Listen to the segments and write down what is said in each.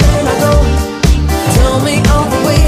can I go? Tell me all the way.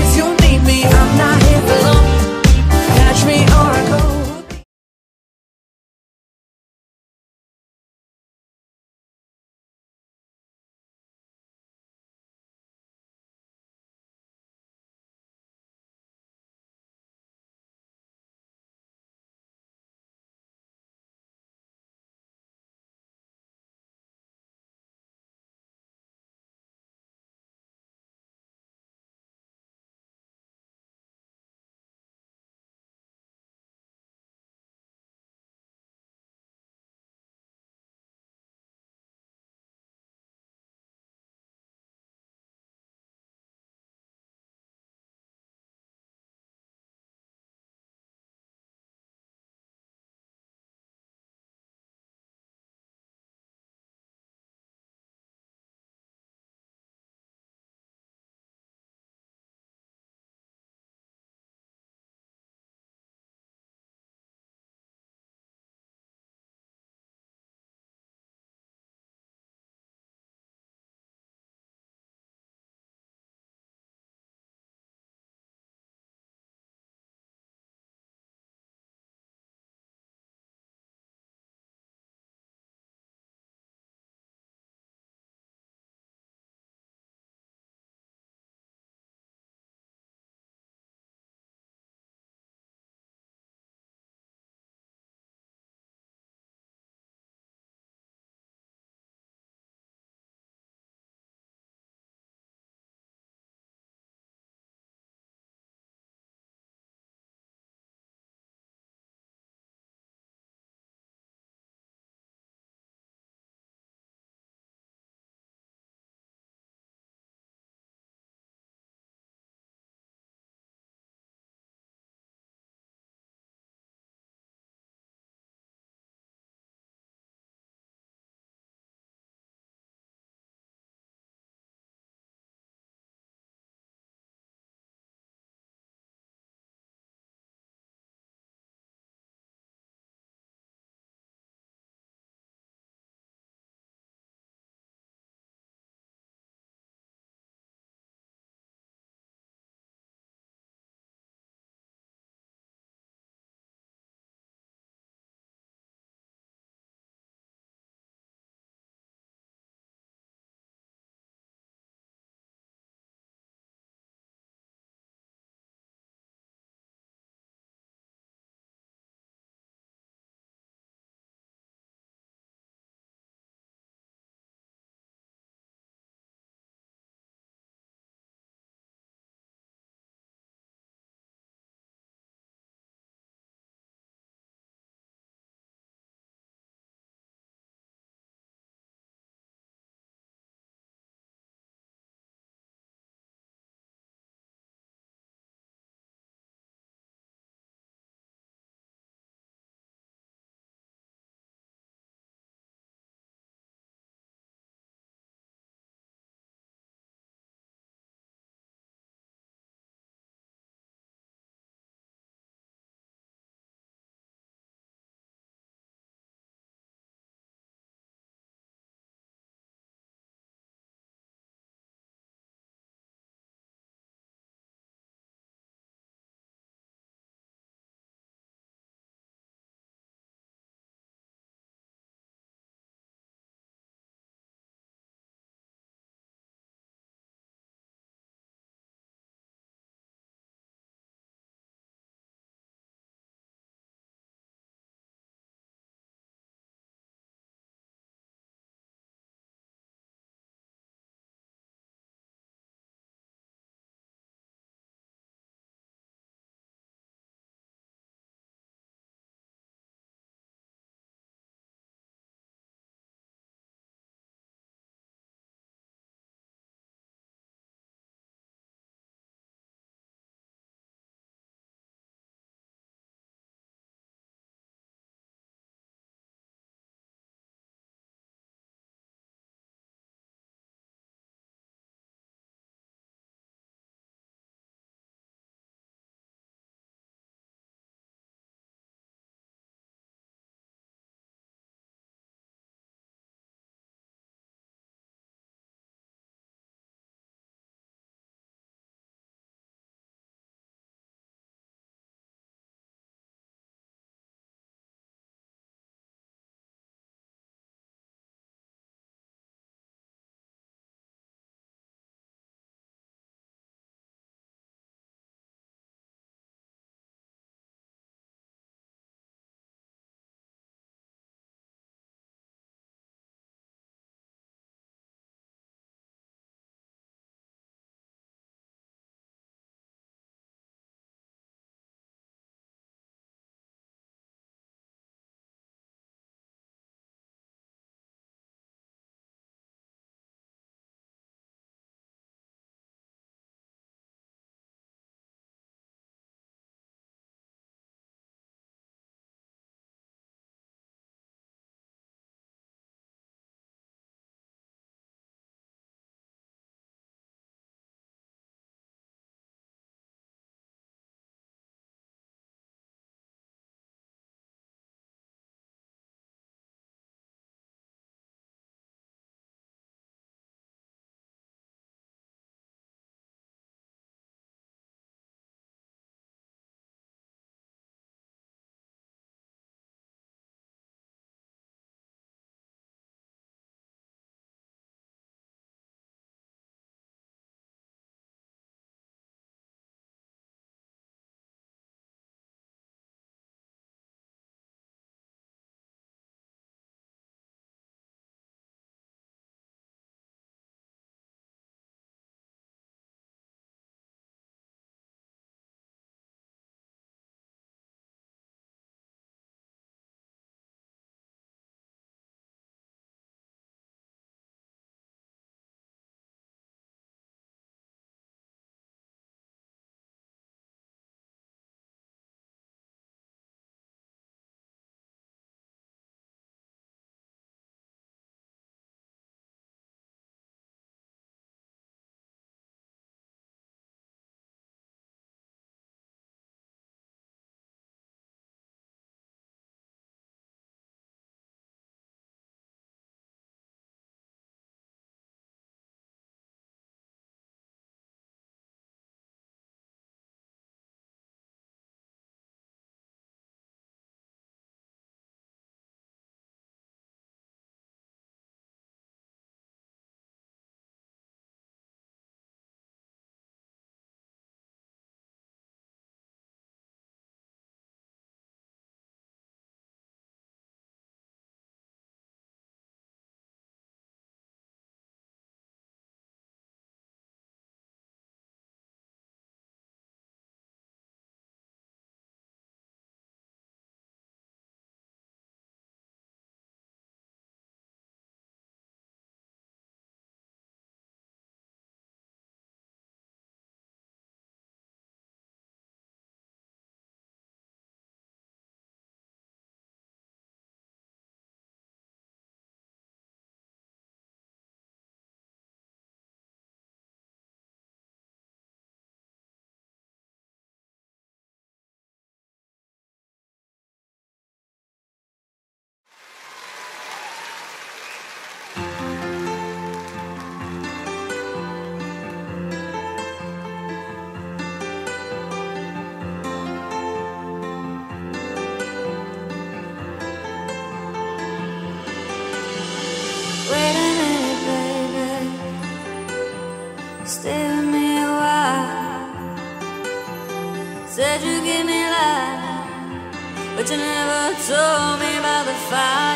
Fire.